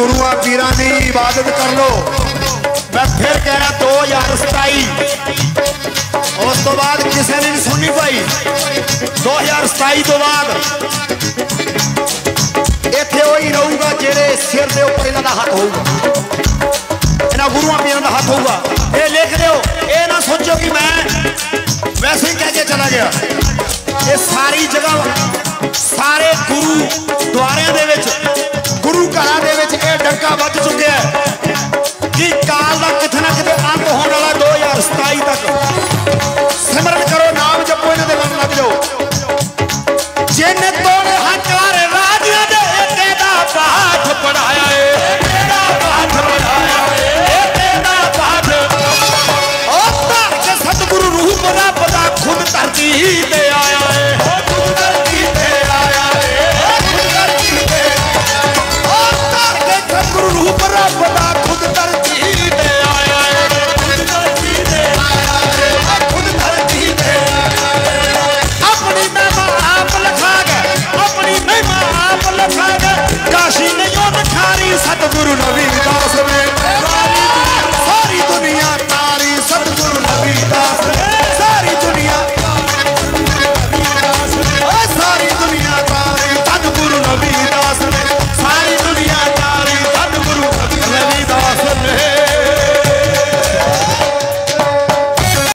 ਗੁਰੂਆਂ ਪੀਰਾਂ ਦੀ ਇਬਾਦਤ ਕਰ ਲੋ ਮੈਂ ਫਿਰ ਕਹਿ ਰਿਹਾ 2027 ਉਸ ਤੋਂ ਬਾਅਦ ਕਿਸੇ ਨੇ ਨਹੀਂ ਸੁਣਨੀ ਭਾਈ। 2027 ਤੋਂ ਬਾਅਦ ਇੱਥੇ ਉਹ ਹੀ ਰਹੂਗਾ ਜਿਹੜੇ ਸਿਰ ਦੇ ਉੱਪਰ ਇਹਨਾਂ ਦਾ ਹੱਥ ਹੋਊਗਾ। ਇਹਨਾਂ ਗੁਰੂਆਂ ਪੀਰਾਂ ਦਾ ਹੱਥ ਹੋਊਗਾ। ਇਹ ਲਿਖ ਦਿਓ। ਇਹ ਨਾ ਸੋਚੋ ਕਿ ਮੈਂ ਵੈਸੇ ਹੀ ਕਹਿ ਕੇ ਚਲਾ ਗਿਆ। ਇਹ ਸਾਰੀ ਜਗ੍ਹਾ, ਸਾਰੇ ਗੁਰੂ ਦੁਆਰਿਆਂ ਦੇ ਵਿੱਚ ਦੇ ਵੱਜ ਚੁੱਕਿਆ ਹੈ। ਕਿ ਕਾਲ ਦਾ ਕਿਤੇ ਨਾ ਕਿਤੇ ਅੰਤ ਹੋਣ ਵਾਲਾ 2027 ਤੱਕ? ਸਿਮਰਨ ਕਰੋ, ਨਾਮ ਜਪੋ, ਇਹਨਾਂ ਦੇ ਲੜ ਲੱਗ ਜਾਓ। ਜਿਨ ਤੋੜੇ ਹੰਕਾਰ ਰਾਜਿਆਂ ਦੇ ਏਕੇ ਦਾ ਪਾਠ ਪੜਾਇਆ ਏ। ਤੇਰਾ ਪਾਠ ਪੜਾਇਆ ਏ। ਤੇਰਾ ਪਾਠ ਉਹ ਧਰ ਕੇ ਸਤਿਗੁਰੂ ਰੂਹ ਰੱਬ ਪਤਾ ਖੁਦ ਧਰਤੀ ਤੇ ਆਇਆ।